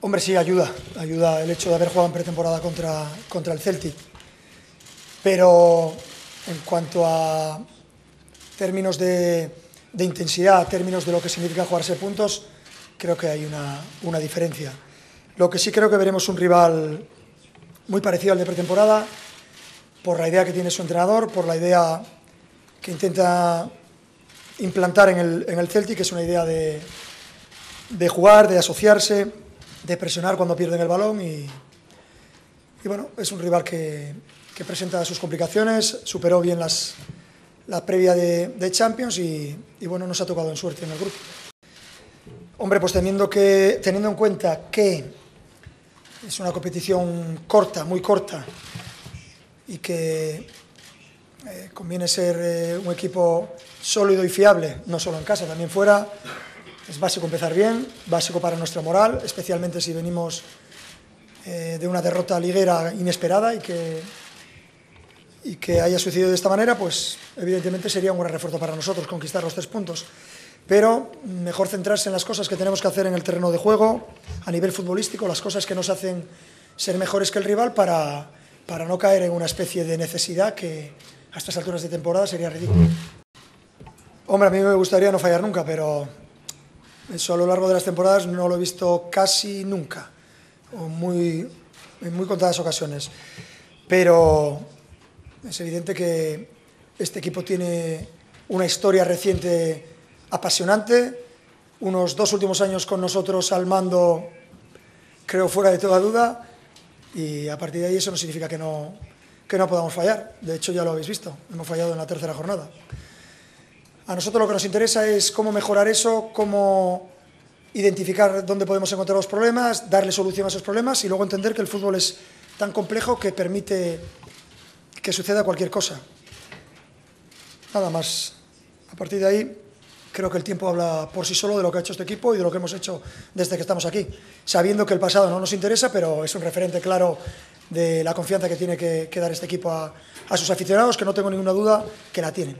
Hombre, sí, ayuda. Ayuda el hecho de haber jugado en pretemporada contra, contra el Celtic. Pero en cuanto a términos de, de intensidad, términos de lo que significa jugarse puntos, creo que hay una, una diferencia. Lo que sí creo que veremos un rival muy parecido al de pretemporada, por la idea que tiene su entrenador, por la idea que intenta implantar en el, en el Celtic, que es una idea de, de jugar, de asociarse, de presionar cuando pierden el balón y, y bueno, es un rival que, que, presenta sus complicaciones, superó bien las, la previa de, Champions y, y, bueno, nos ha tocado en suerte en el grupo. Hombre, pues teniendo, que, teniendo en cuenta que es una competición corta, muy corta, y que eh, conviene ser eh, un equipo sólido y fiable, no solo en casa, también fuera, es básico empezar bien, básico para nuestra moral, especialmente si venimos eh, de una derrota liguera inesperada y que, y que haya sucedido de esta manera, pues evidentemente sería un gran refuerzo para nosotros conquistar los tres puntos. Pero mejor centrarse en las cosas que tenemos que hacer en el terreno de juego, a nivel futbolístico, las cosas que nos hacen ser mejores que el rival para, para no caer en una especie de necesidad que a estas alturas de temporada sería ridículo. Hombre, a mí me gustaría no fallar nunca, pero eso a lo largo de las temporadas no lo he visto casi nunca, o muy, en muy contadas ocasiones. Pero es evidente que este equipo tiene una historia reciente apasionante, unos dos últimos años con nosotros al mando, creo fuera de toda duda, y a partir de ahí eso no significa que no, que no podamos fallar. De hecho, ya lo habéis visto, hemos fallado en la tercera jornada. A nosotros lo que nos interesa es cómo mejorar eso, cómo identificar dónde podemos encontrar los problemas, darle solución a esos problemas y luego entender que el fútbol es tan complejo que permite que suceda cualquier cosa. Nada más. A partir de ahí, creo que el tiempo habla por sí solo de lo que ha hecho este equipo y de lo que hemos hecho desde que estamos aquí, sabiendo que el pasado no nos interesa, pero es un referente claro de la confianza que tiene que, dar este equipo a sus aficionados, que no tengo ninguna duda que la tienen.